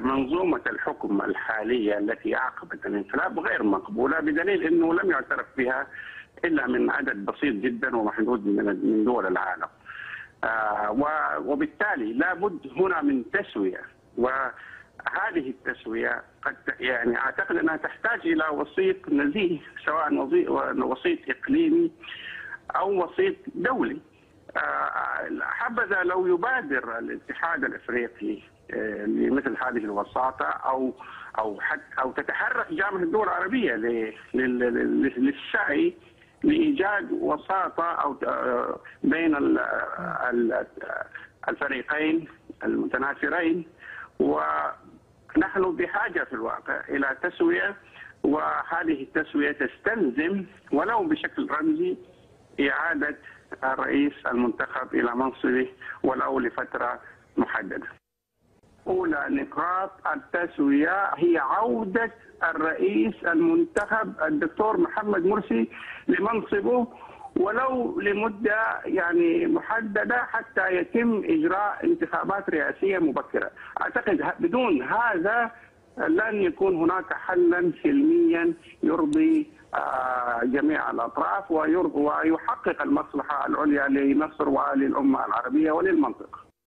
منظومة الحكم الحالية التي عقبت الانقلاب غير مقبولة بدليل أنه لم يعترف بها إلا من عدد بسيط جدا ومحدود من دول العالم. آه، وبالتالي لابد هنا من تسوية. وهذه التسوية قد يعني أعتقد أنها تحتاج إلى وسيط نزيه سواء وسيط إقليمي أو وسيط دولي. آه، حبذا لو يبادر الاتحاد الإفريقي لمثل هذه الوساطة أو أو حتى أو تتحرك جامعة الدول العربية للسعي لإيجاد وساطة أو آه، بين الفريقين المتنافرين ونحن بحاجة في الواقع إلى تسوية وهذه التسوية تستلزم ولو بشكل رمزي إعادة الرئيس المنتخب إلى منصبه ولو لفترة محددة. أولى نقاط التسوية هي عودة الرئيس المنتخب الدكتور محمد مرسي لمنصبه ولو لمدة يعني محددة حتى يتم إجراء انتخابات رئاسية مبكرة، أعتقد بدون هذا لن يكون هناك حلا سلميا يرضي آه، جميع الأطراف ويحقق المصلحة العليا لمصر وللأمة العربية وللمنطقة.